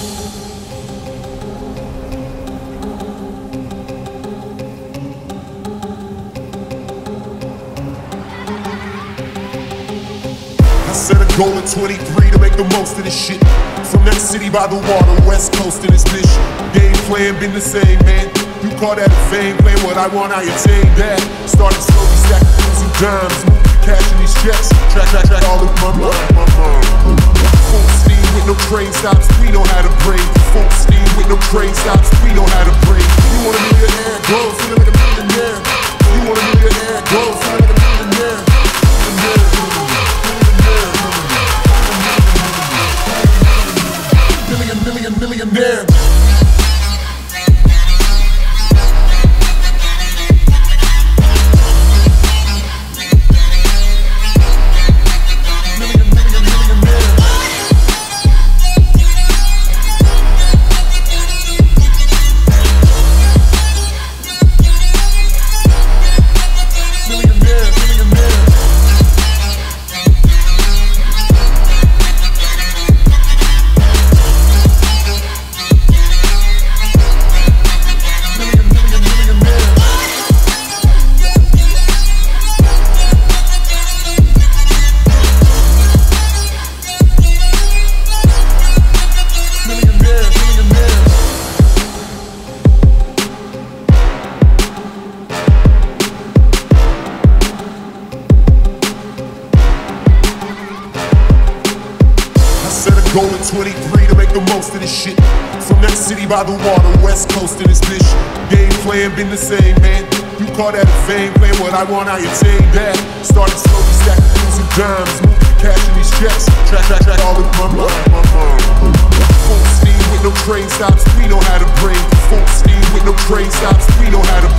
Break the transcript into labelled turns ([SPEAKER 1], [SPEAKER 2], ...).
[SPEAKER 1] I set a goal at 23 to make the most of this shit. From that city by the water, west coast in this mission. Game plan been the same, man. You call that a fame, playing what I want, I attain that. Started slowly stacking some dimes, moving cash in these checks. Track, track, track, all in train stops, we know how to break. Full steam with no train stops, we know how to break. You wanna be a millionaire, go, feeling like a millionaire. You wanna be a millionaire, go, feeling like a millionaire. Million, million, millionaire. At 23 to make the most of this shit. From that city by the water, west coast in this bitch. Game plan been the same, man. You call that a fame, playing what I want, I attain that. Started slowly stacking some dimes, moving cash in these checks. Track, track, track, all in my mind, my mind. Full steam with no train stops, we know how to bring. Full steam with no train stops, we know how to